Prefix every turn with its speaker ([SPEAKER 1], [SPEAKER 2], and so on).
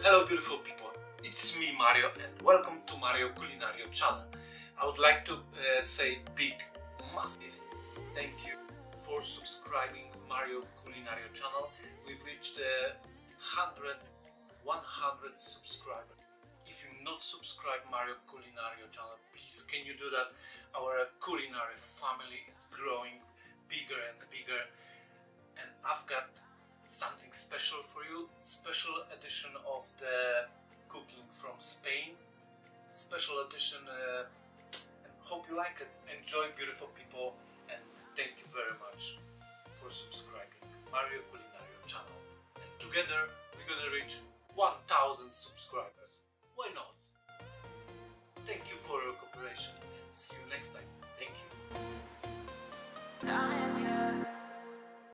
[SPEAKER 1] beautiful people, it's me Mario and welcome to Mario Coolinario channel. I would like to uh, say big, massive thank you for subscribing Mario Coolinario channel. We've reached uh, 100, 100 subscribers. If you not subscribe Mario Coolinario channel, please can you do that? Our culinary family is growing something special for you. Special edition of the cooking from Spain. Special edition uh, and hope you like it. Enjoy beautiful people and thank you very much for subscribing. Mario Coolinario channel. And together we're gonna reach 1000 subscribers. Why not? Thank you for your cooperation see you next time